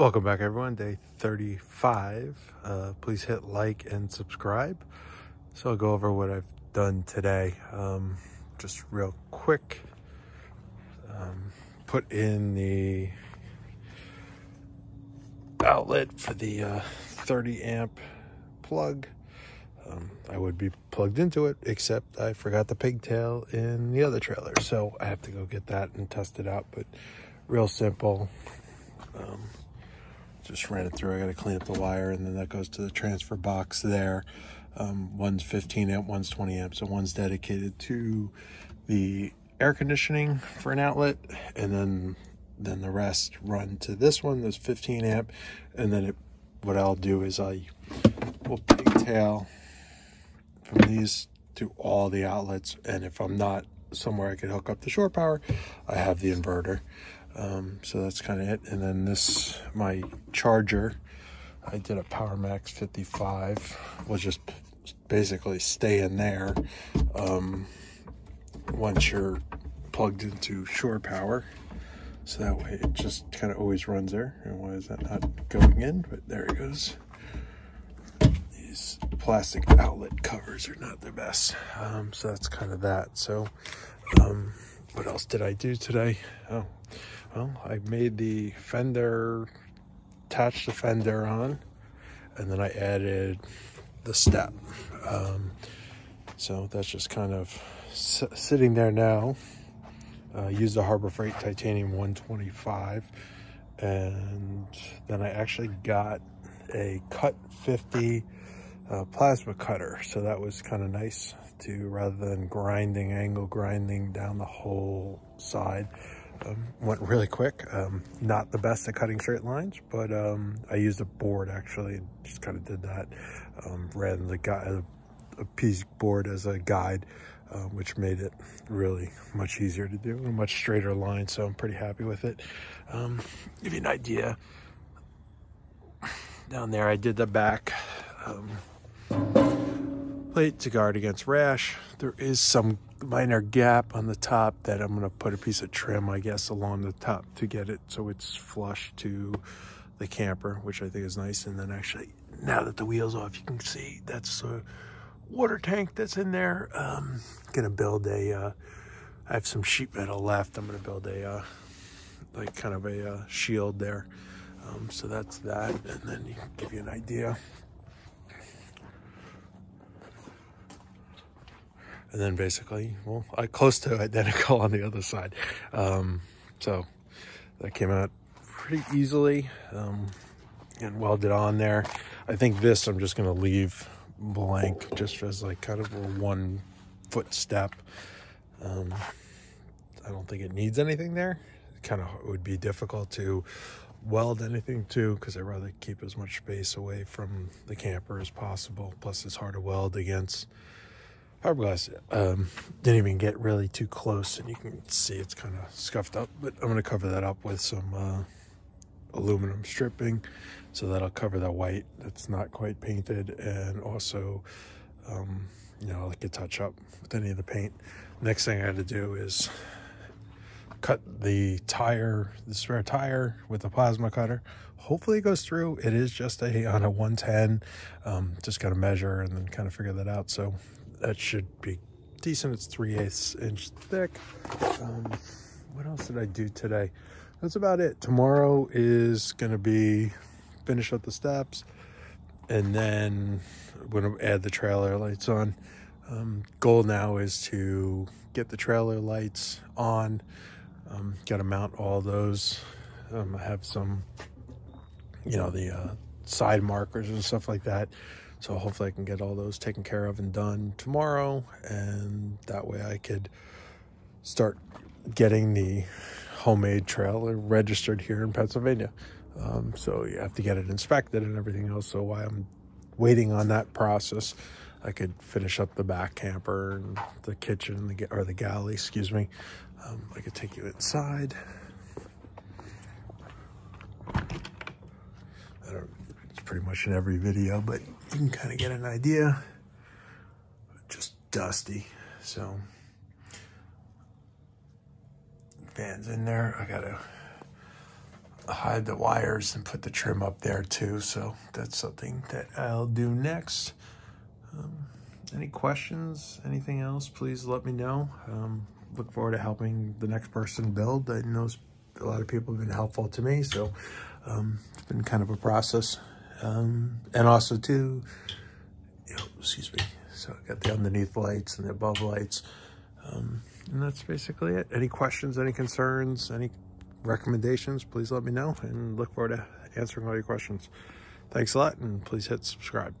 Welcome back everyone, day 35. Uh, please hit like and subscribe. So I'll go over what I've done today. Um, just real quick. Um, put in the outlet for the uh, 30 amp plug. Um, I would be plugged into it, except I forgot the pigtail in the other trailer. So I have to go get that and test it out, but real simple. Just ran it through. I got to clean up the wire and then that goes to the transfer box there. Um, one's 15 amp, one's 20 amp. So one's dedicated to the air conditioning for an outlet and then then the rest run to this one that's 15 amp and then it what I'll do is I will pigtail from these to all the outlets and if I'm not somewhere I could hook up the shore power I have the inverter um, so that's kind of it. And then this, my charger, I did a Power Max 55, was just basically stay in there um, once you're plugged into shore power. So that way it just kind of always runs there. And why is that not going in? But there it goes. These plastic outlet covers are not the best. Um, so that's kind of that. So um, what else did I do today? Oh, well, I made the fender, attached the fender on, and then I added the step. Um, so that's just kind of sitting there now. Uh, used the Harbor Freight Titanium 125, and then I actually got a Cut 50 plasma cutter. So that was kind of nice to, rather than grinding, angle grinding down the whole side, um, went really quick. Um, not the best at cutting straight lines, but um, I used a board actually and just kind of did that. Um, ran the guy, a piece board as a guide, uh, which made it really much easier to do, a much straighter line. So I'm pretty happy with it. Um, give you an idea. Down there, I did the back plate to guard against rash. There is some minor gap on the top that I'm going to put a piece of trim, I guess, along the top to get it so it's flush to the camper, which I think is nice. And then actually, now that the wheel's off, you can see that's a water tank that's in there. Um, going to build a. Uh, I have some sheet metal left. I'm going to build a, uh, like kind of a uh, shield there. Um, so that's that. And then you can give you an idea. And then basically, well, I close to identical on the other side. Um, so that came out pretty easily um, and welded on there. I think this I'm just going to leave blank just as like kind of a one foot step. Um, I don't think it needs anything there. It kind of would be difficult to weld anything to because I'd rather keep as much space away from the camper as possible. Plus it's hard to weld against fiberglass um, didn't even get really too close and you can see it's kind of scuffed up but I'm going to cover that up with some uh, aluminum stripping so that'll cover the white that's not quite painted and also um, you know like a touch up with any of the paint. Next thing I had to do is cut the tire the spare tire with a plasma cutter. Hopefully it goes through. It is just a on a 110 um, just got to measure and then kind of figure that out. So that should be decent. It's 3 eighths inch thick. Um, what else did I do today? That's about it. Tomorrow is going to be finish up the steps and then I'm going to add the trailer lights on. Um, goal now is to get the trailer lights on. Um, Got to mount all those. Um, I have some, you know, the uh, side markers and stuff like that. So hopefully I can get all those taken care of and done tomorrow. And that way I could start getting the homemade trailer registered here in Pennsylvania. Um, so you have to get it inspected and everything else. So while I'm waiting on that process, I could finish up the back camper and the kitchen the, or the galley, excuse me. Um, I could take you inside. I don't pretty much in every video, but you can kind of get an idea. Just dusty, so. Fans in there, I gotta hide the wires and put the trim up there too. So that's something that I'll do next. Um, any questions, anything else, please let me know. Um, look forward to helping the next person build. I know a lot of people have been helpful to me, so um, it's been kind of a process. Um, and also too, excuse me, so I got the underneath lights and the above lights. Um, and that's basically it. Any questions, any concerns, any recommendations, please let me know and look forward to answering all your questions. Thanks a lot and please hit subscribe.